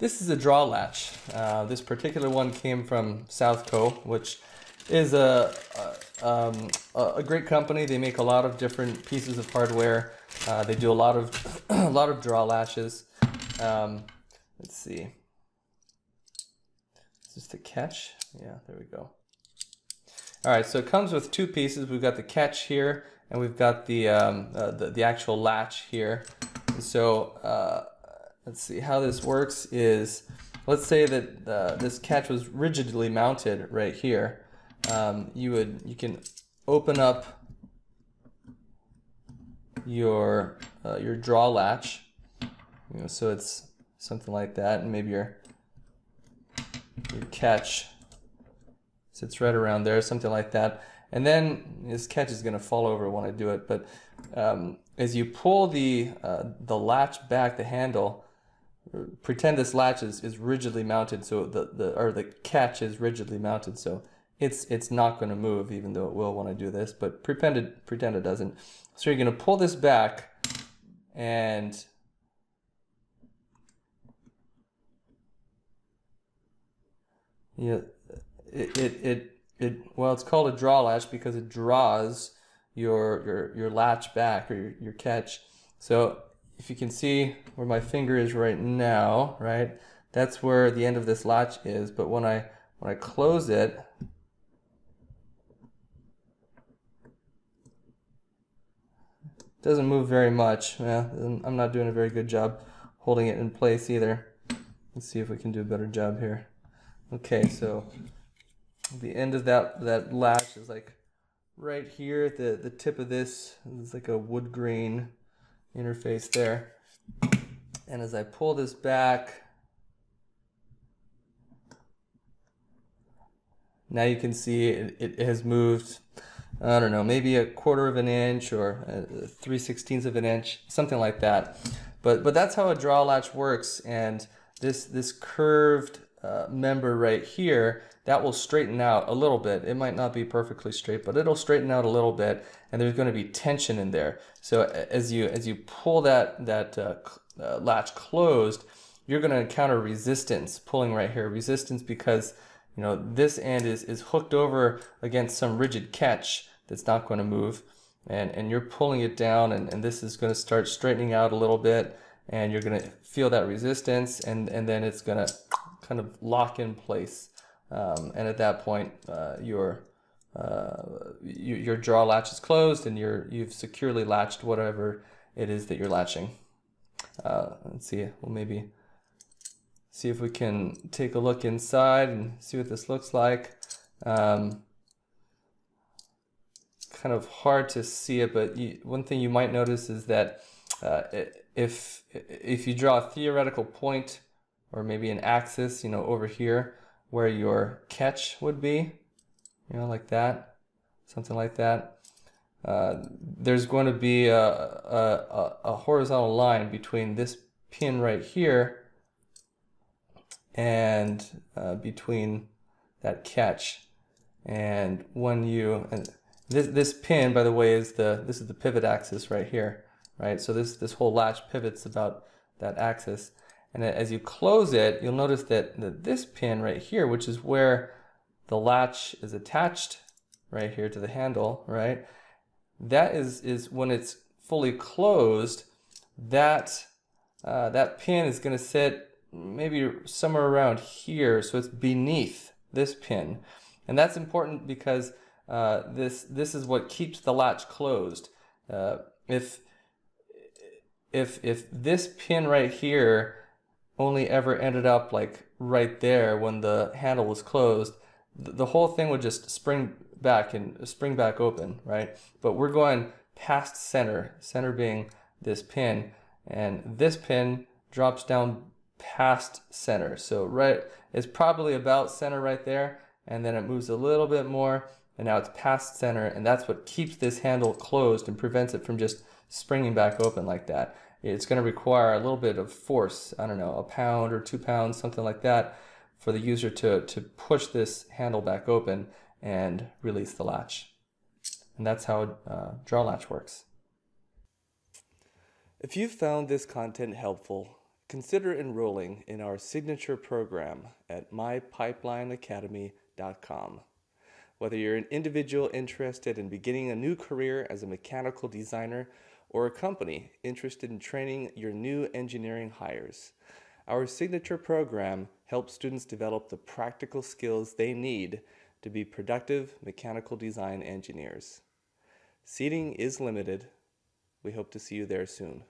This is a draw latch. Uh, this particular one came from Southco, which is a, a, um, a, great company. They make a lot of different pieces of hardware. Uh, they do a lot of a lot of draw latches. Um, let's see. Is this the catch? Yeah, there we go. All right, so it comes with two pieces. We've got the catch here, and we've got the um, uh, the, the actual latch here. so uh, let's see how this works is, let's say that uh, this catch was rigidly mounted right here. Um, you would, you can open up your, uh, your draw latch. You know, so it's something like that, and maybe your, your catch sits right around there, something like that. And then this catch is going to fall over when I do it. But um, as you pull the uh, the latch back, the handle, pretend this latch is, is rigidly mounted so the, the or the catch is rigidly mounted so it's it's not going to move even though it will when I do this but pretend it pretend it doesn't. So you're going to pull this back and yeah it, it it it well it's called a draw latch because it draws your your your latch back or your, your catch. So if you can see where my finger is right now, right, that's where the end of this latch is. But when I when I close it, it doesn't move very much. Yeah, I'm not doing a very good job holding it in place either. Let's see if we can do a better job here. Okay, so the end of that that latch is like right here. The the tip of this is like a wood grain interface there. And as I pull this back, now you can see it, it has moved, I don't know, maybe a quarter of an inch or uh, three sixteenths of an inch, something like that. But, but that's how a draw latch works. And this, this curved uh, member right here, that will straighten out a little bit. It might not be perfectly straight, but it'll straighten out a little bit and there's going to be tension in there. So as you as you pull that that uh, uh, latch closed, you're going to encounter resistance pulling right here. Resistance because you know this end is is hooked over against some rigid catch that's not going to move, and and you're pulling it down, and and this is going to start straightening out a little bit, and you're going to feel that resistance, and and then it's going to kind of lock in place, um, and at that point, uh, your uh, you, your draw latch is closed and you're you've securely latched whatever it is that you're latching. Uh, let's see, we'll maybe see if we can take a look inside and see what this looks like. Um, kind of hard to see it, but you, one thing you might notice is that uh, if if you draw a theoretical point or maybe an axis, you know, over here where your catch would be, you know, like that, something like that. Uh, there's going to be a, a, a, horizontal line between this pin right here and uh, between that catch. And when you, and this, this pin, by the way, is the, this is the pivot axis right here, right? So this, this whole latch pivots about that axis. And as you close it, you'll notice that, that this pin right here, which is where the latch is attached right here to the handle, right? That is, is when it's fully closed, that, uh, that pin is going to sit maybe somewhere around here. So it's beneath this pin. And that's important because uh, this, this is what keeps the latch closed. Uh, if, if, if this pin right here only ever ended up like right there when the handle was closed, the whole thing would just spring back and uh, spring back open, right? But we're going past center, center being this pin, and this pin drops down past center. So right, it's probably about center right there, and then it moves a little bit more, and now it's past center, and that's what keeps this handle closed and prevents it from just springing back open like that. It's going to require a little bit of force, I don't know, a pound or two pounds, something like that, for the user to, to push this handle back open and release the latch. And that's how uh, draw latch works. If you found this content helpful, Consider enrolling in our signature program at mypipelineacademy.com. Whether you're an individual interested in beginning a new career as a mechanical designer or a company interested in training your new engineering hires, our signature program helps students develop the practical skills they need to be productive mechanical design engineers. Seating is limited. We hope to see you there soon.